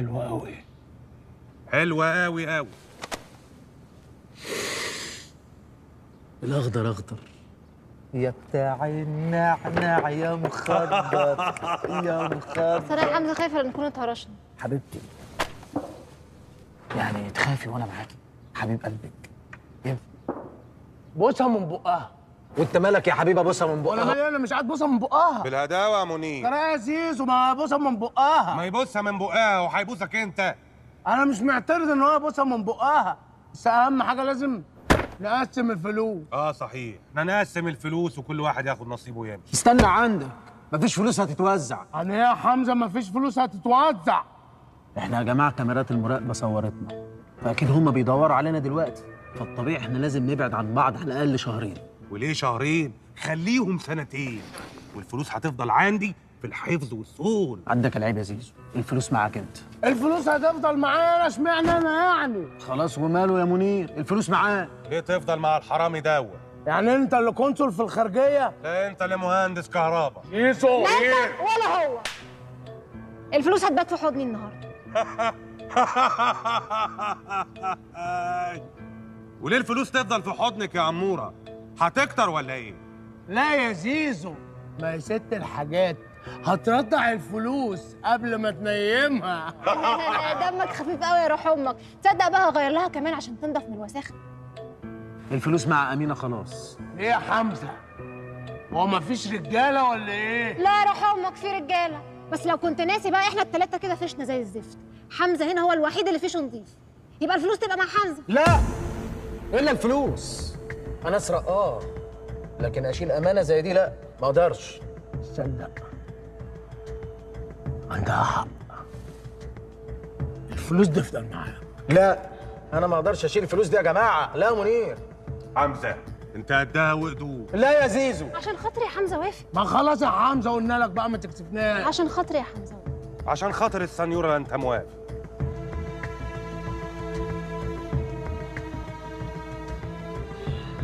حلوة قوي حلوة قوي قوي الأخضر أخضر. يا بتاع النعناع يا مخدر يا أنا يا حمزة خايفة نكون اتهرشنا. حبيبتي يعني تخافي وأنا معاكي. حبيب قلبك ينفع. بوسها من بقها. وانت مالك يا حبيبة بوسها من ولا بقها مالي أنا مش عايز بوسها من بقها. بالهداوة يا منير. ترى يا زيزو ما بوسها من بقها. ما يبصها من بقها وهيبوسك أنت. أنا مش معترض إن هو يبوسها من بقها. بس أهم حاجة لازم نقسم الفلوس. آه صحيح. إحنا نقسم الفلوس وكل واحد ياخد نصيبه ويمشي استنى عندك. مفيش فلوس هتتوزع. يعني إيه يا حمزة ما فيش فلوس هتتوزع. إحنا يا جماعة كاميرات المراقبة صورتنا. فأكيد هم بيدوروا علينا دلوقتي. فالطبيعي إحنا لازم نبعد عن بعض على الأقل شهرين. وليه شهرين؟ خليهم سنتين. والفلوس هتفضل عندي في الحفظ والصون. عندك العيب يا زيزو. الفلوس معاك انت. الفلوس هتفضل معايا أنا اشمعنى أنا يعني؟ خلاص وماله يا منير؟ الفلوس معاه ليه تفضل مع الحرامي دوت يعني انت اللي كونسول في الخارجية؟ لا انت اللي مهندس كهرباء. يسو لا انت ولا هو. الفلوس هتبات في حضني النهارده. وليه الفلوس تفضل في حضنك يا عمورة؟ هتكتر ولا إيه؟ لا يا زيزو ما هي ست الحاجات هترضع الفلوس قبل ما تنيمها. دمك خفيف قوي يا روح أمك. تصدق بقى هغير لها كمان عشان تنضف من الوساخة؟ الفلوس مع أمينة خلاص. إيه يا حمزة؟ هو ما فيش رجالة ولا إيه؟ لا يا روح أمك في رجالة. بس لو كنت ناسي بقى إحنا التلاتة كده فشنا زي الزفت. حمزة هنا هو الوحيد اللي فيشه نضيف. يبقى الفلوس تبقى مع حمزة. لا إلا الفلوس. أنا اسرق آه. لكن أشيل أمانة زي دي لا ما أقدرش. تصدق عندها حق. الفلوس تفضل معايا. لا أنا ما أقدرش أشيل الفلوس دي يا جماعة. لا يا منير. حمزة أنت قدها وقدود لا يا زيزو. عشان خاطري يا حمزة وافق. ما خلاص يا حمزة قلنا لك بقى ما تكسفناش عشان خاطري يا حمزة وافق. عشان خاطر السنيورة أنت موافق.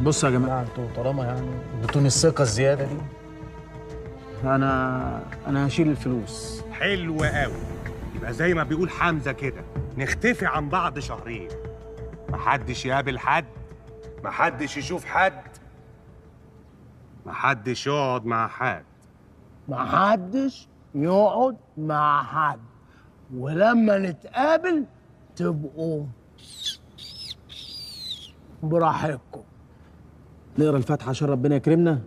بصوا يا جماعة. أنتوا طالما يعني اديتوني الثقة الزيادة دي. أنا أنا هشيل الفلوس. حلو قوي. يبقى زي ما بيقول حمزة كده نختفي عن بعض شهرين. محدش يقابل حد محدش يشوف حد محدش يقعد مع حد. ما حدش يقعد مع حد. ولما نتقابل تبقوا براحتكم. نقرا الفاتحة عشان ربنا يكرمنا.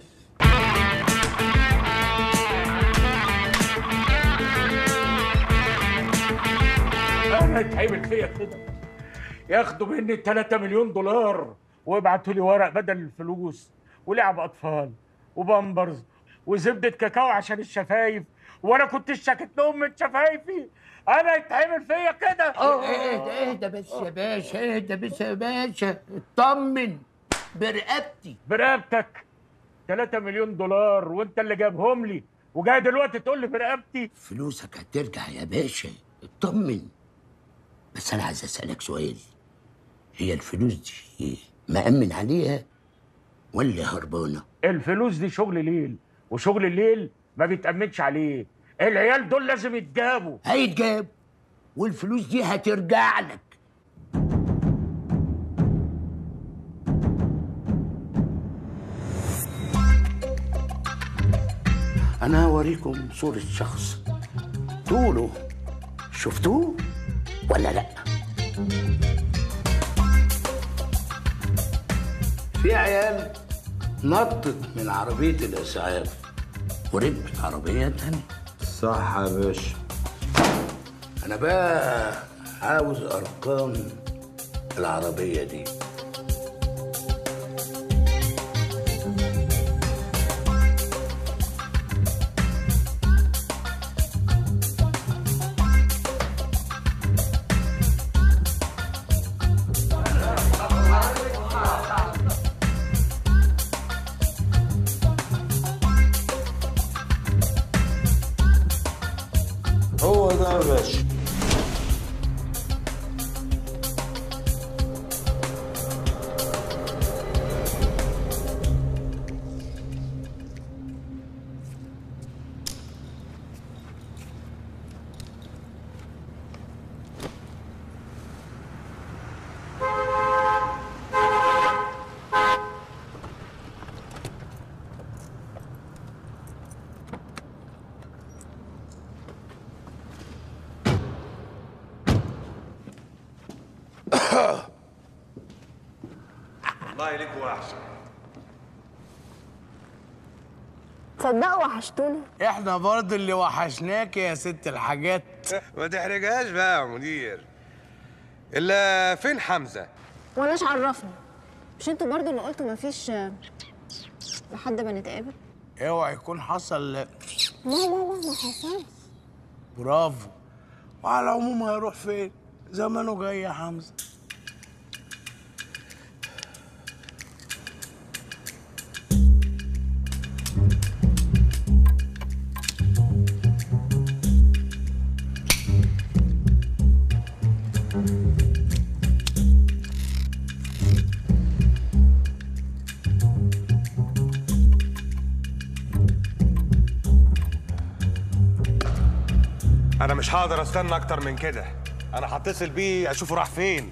أنا اتعمل فيا كده. ياخدوا مني 3 مليون دولار ويبعتوا لي ورق بدل الفلوس ولعب أطفال وبامبرز وزبدة كاكاو عشان الشفايف وأنا كنت اشتكيت لهم من شفايفي. أنا اتعمل فيا كده. اهدى اهدى بس يا باشا اهدى بس يا باشا. اطمن برقبتي. برقبتك. 3 مليون دولار وانت اللي جايبهم لي. وجاي دلوقتي تقول لي برقبتي. فلوسك هترجع يا باشا. اطمن. بس أنا عايز أسألك سؤال. هي الفلوس دي مأمن عليها ولا هربانة؟ الفلوس دي شغل ليل وشغل الليل ما بيتأمنش عليه. العيال دول لازم يتجابوا. هيتجاب والفلوس دي هترجع لك. أنا هوريكم صورة شخص. تقولوا شفتوه ولا لأ؟ في عيال نطت من عربية الإسعاف وركبت عربية تانية. صح يا باشا. أنا بقى عاوز أرقام العربية دي. والله ليك وحشة. تصدقوا وحشتوني؟ إحنا برضه اللي وحشناك يا ست الحاجات. ما تحرجهاش بقى يا مدير. إلا فين حمزة؟ ولاش عرفني. مش أنتوا برضو اللي قلتوا مفيش لحد ما نتقابل؟ اوعى يكون حصل. لا لا لا ما حصلش. برافو. وعلى العموم هيروح فين؟ زمانه جاي يا حمزة. مش هقدر أستنى أكتر من كده. أنا هتصل بيه أشوفه راح فين.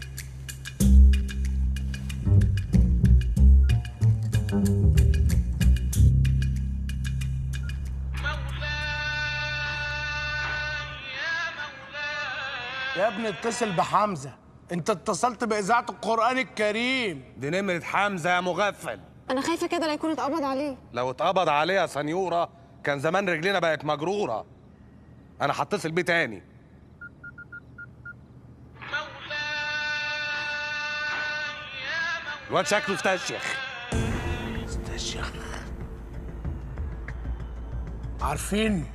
يا ابني اتصل بحمزة. أنت اتصلت بإذاعة القرآن الكريم. دي نمرة حمزة يا مغفل. أنا خايفة كده لا يكون اتقبض عليه. لو اتقبض عليها سنيورة كان زمان رجلينا بقت مجرورة. أنا هتصل بيه تاني الواد شكله استشيخ استشيخ عارفين؟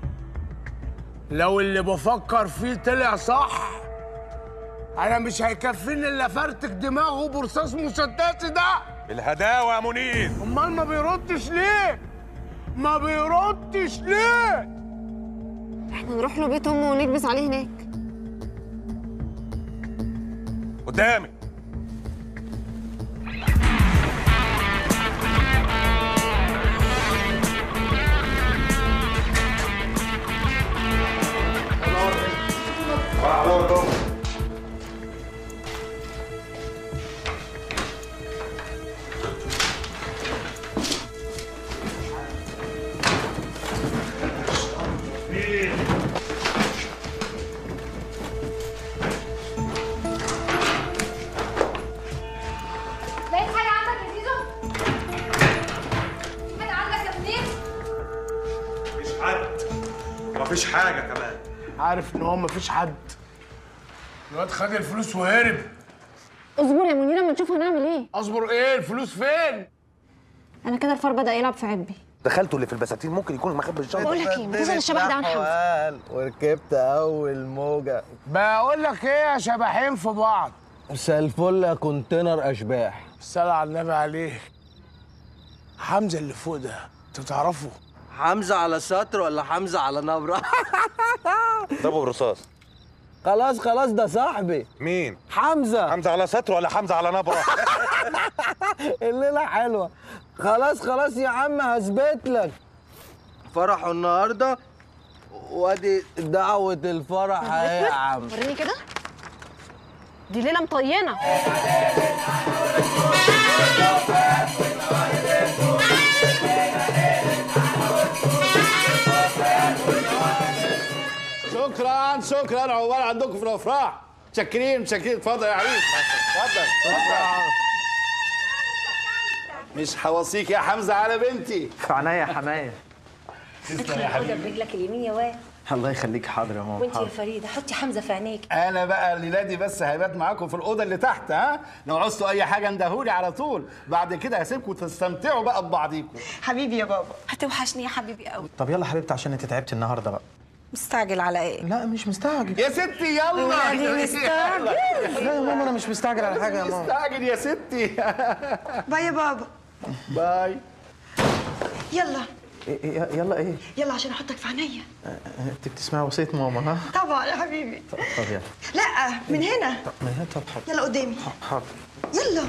لو اللي بفكر فيه طلع صح أنا مش هيكفيني إلا فرتك دماغه برصاص مسدس ده. الهداوة يا منير. أمال ما بيردش ليه؟ ما بيردش ليه؟ إحنا نروح له بيت امه ونكبس عليه هناك. قدامي. عارف إن هو مفيش حد. الواد خد الفلوس وهرب. اصبر يا منير أما نشوف هنعمل إيه؟ أصبر إيه؟ الفلوس فين؟ أنا كده الفار بدأ يلعب في عبي. دخلته اللي في البساتين ممكن يكون مخبي الشنطة بقول لك إيه ما الشبح ده عن حمزه وركبت أول موجة. بقول لك إيه يا شبحين في بعض؟ مساء الفل يا كونتينر أشباح. الصلاة على النبي عليه حمزة اللي فوق ده أنت تعرفه؟ حمزة على سطر ولا حمزة على نبرة؟ ضربه بالرصاص خلاص خلاص ده صاحبي. مين؟ حمزة. حمزة على ستر ولا حمزة على نبرة؟ الليلة حلوة. خلاص خلاص يا عم هثبت لك. فرحه النهاردة. وادي دعوة الفرح اهي يا عم. وريني كده. دي ليلة مطينة. شكرا شكرا. عقبال عندكم في الأفراح. متشكرين متشكرين اتفضل يا عريس اتفضل اتفضل مش هوصيك يا حمزة على بنتي. في عينيا يا حماية تسلم يا حبيبي. برجلك اليمين يا واد. الله يخليك حاضر يا وانت يا ماما فريدة حطي حمزة في عينيك. أنا بقى الليلة دي بس هيبات معاكم في الأوضة اللي تحت ها؟ لو عوزتوا أي حاجة اندهولي على طول. بعد كده هسيبكم تستمتعوا بقى ببعضيكم. حبيبي يا بابا. هتوحشني يا حبيبي قوي طب يلا حبيبتي عشان انت تعبتي النهارده بقى. مستعجل على إيه؟ لا مش مستعجل. يا ستي يلا. يعني مستعجل. لا يا ماما أنا مش مستعجل على حاجة يا ماما. مستعجل يا ستي. bye يا بابا. bye. يلا. إيه إيه يلا إيه؟ يلا عشان أحطك في عينيا. أنت بتسمعي وصية ماما ها؟ طبعا يا حبيبي. طب يلا. لا من هنا. من هنا طب حاضر. يلا قدامي. حاضر. يلا.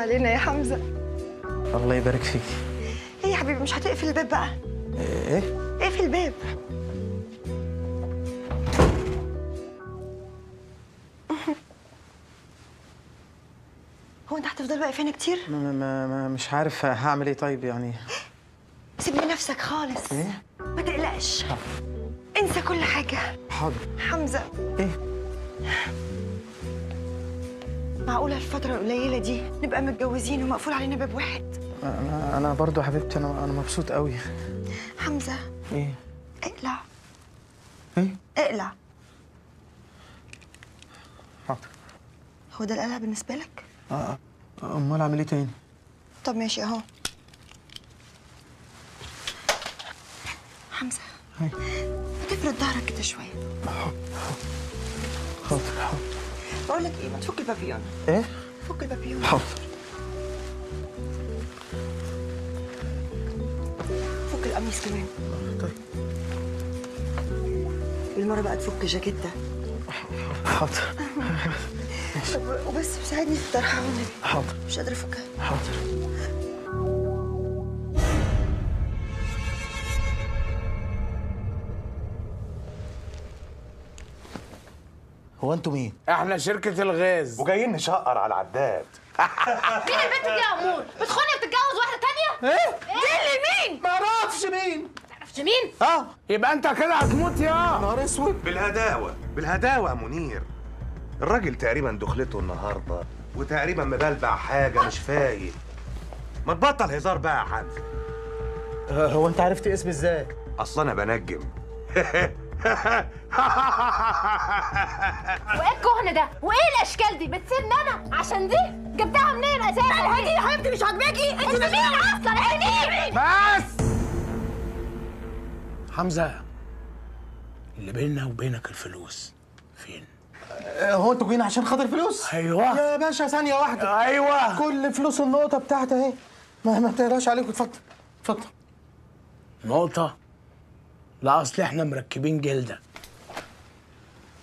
علينا يا حمزة. الله يبارك فيكي إيه يا حبيبي مش هتقفل الباب بقى؟ إيه؟ اقفل الباب. هو أنت هتفضل واقف هنا كتير؟ ما ما ما مش عارف هعمل إيه طيب يعني. سيب نفسك خالص. إيه؟ ما تقلقش. انسى كل حاجة. حاضر. حمزة. إيه؟ معقولة الفترة القليلة دي نبقى متجوزين ومقفول علينا باب واحد؟ أنا أنا برضو يا حبيبتي أنا أنا مبسوط قوي. حمزة. إيه؟ اقلع. إيه؟ اقلع. حاضر. هو ده القلع بالنسبة لك؟ آه آه. أمال أعمل إيه تاني؟ طب ماشي أهو. حمزة. هاي. تفرد ظهرك كده شوية. حاضر حاضر. بقول لك إيه؟ ما تفك البابيون. إيه؟ فك البابيون. حاضر. فك القميص كمان. طيب. بالمرة بقى تفك الجاكيت ده حاضر وبس ساعدني في الطرحة. حاضر. مش قادرة أفكها. حاضر. هو أنتوا مين؟ إحنا شركة الغاز. وجايين نشقر على العداد. مين البنت دي يا أمور. بتخوني وبتتجوز واحدة تانية؟ إيه؟ دي اللي مين؟ ما أعرفش مين. معرفش مين؟ آه. يبقى أنت كده هتموت يا. نهار أسود. بالهداوة. بالهداوة يا منير. الراجل تقريبا دخلته النهارده وتقريبا مبلبع حاجة مش فايق. ما تبطل هزار بقى يا حمزة آه، هو أنت عرفت اسمي إزاي؟ أصل أنا بنجم. وإيه الكهن ده؟ وإيه الأشكال دي؟ بتسيبني أنا؟ عشان دي؟ جبتها منين؟ أساسا دي؟ يا حبيبتي مش عاجباكي؟ انت مين أصلا؟ عيني! بس! حمزة اللي بيننا وبينك الفلوس فين؟ آه، هو أنتوا جايين عشان خاطر فلوس؟ أيوه. يا باشا ثانية واحدة. أيوه. كل فلوس النقطة بتاعتي أهي. ما ما تقراش عليكم اتفضل. اتفضل. نقطة لا أصل إحنا مركبين جلدة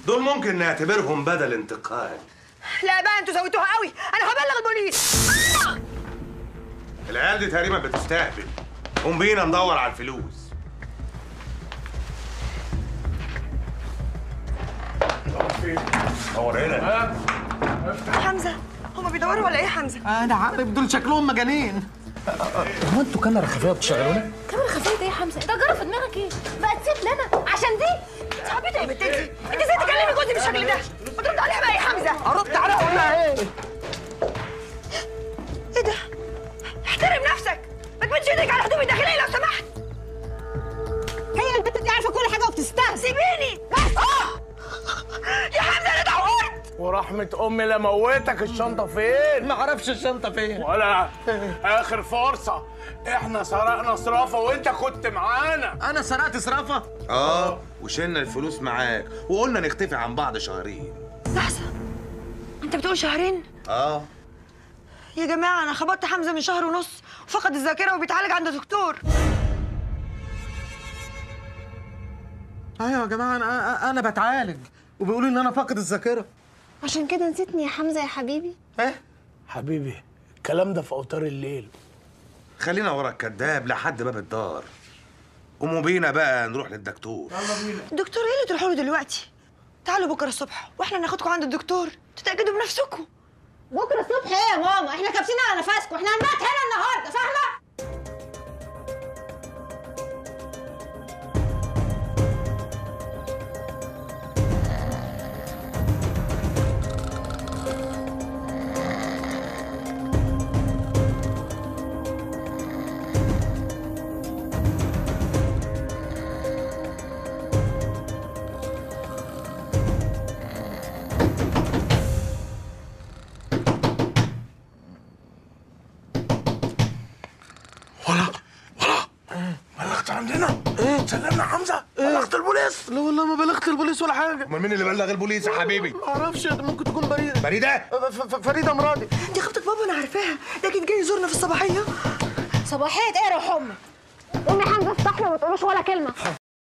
دول ممكن نعتبرهم بدل انتقال. لا بقى أنتوا زودتوها قوي. أنا هبلغ البوليس. العيال دي تقريبا بتستهبل. قوم بينا ندور على الفلوس. دور هنا. حمزة هما بيدوروا ولا إيه يا حمزة؟ أنا عارف دول شكلهم مجانين. هو أنتوا كاميرا خفية بتشغلونا؟ كاميرا خفية إيه يا ده جرى في دماغك إيه؟ بقى تسيبني أنا عشان دي. انت عبيطه يا بنت انت انت إزاي تكلمي جوزي بالشكل ده؟ ما ترد عليها بقى يا حمزة. أرد عليها أقول لها إيه؟ إيه ده؟ احترم نفسك. ما تمدش إيدك على هدومي الداخلية لو سمحت. هي البنت دي عارفة كل حاجة وبتستهزئ سيبيني. بس آه يا حمزة أنا اتعورت. ورحمة أمي لا موتك. الشنطة فين؟ ما أعرفش الشنطة فين. ولا آخر فرصة. إحنا سرقنا صرافة وانت كنت معانا. أنا سرقت صرافة؟ آه وشلنا الفلوس معاك وقلنا نختفي عن بعض شهرين. لحظة. أنت بتقول شهرين؟ آه. يا جماعة أنا خبطت حمزة من شهر ونص وفقد الذاكرة وبيتعالج عند دكتور. أيوه يا جماعة أنا أنا بتعالج وبيقولوا إن أنا فاقد الذاكرة. عشان كده نسيتني يا حمزة يا حبيبي. إيه؟ حبيبي الكلام ده في أوتار الليل. خلينا ورا الكداب لحد باب الدار. قوموا بينا بقى نروح للدكتور. الدكتور إيه اللي تروحوا له دلوقتي؟ تعالوا بكرة الصبح وإحنا ناخدكم عند الدكتور. تتأكدوا بنفسكم. بكرة الصبح؟ إيه يا ماما؟ إحنا كابسين على نفسكم. إحنا هنبات هنا النهارده فاهمة؟ سلمنا حمزة. بلغت البوليس. لا والله ما بلغت البوليس ولا حاجة. أمال مين اللي بلغ البوليس يا حبيبي؟ ما أعرفش ممكن تكون بريدة؟ ف- فريدة مرادي. دي خطه بابا أنا عارفاها. ده أكيد جاي يزورنا في الصباحية. صباحية إيه يا روح أمك قومي يا حمزة افتح له وما تقولوش ولا كلمة.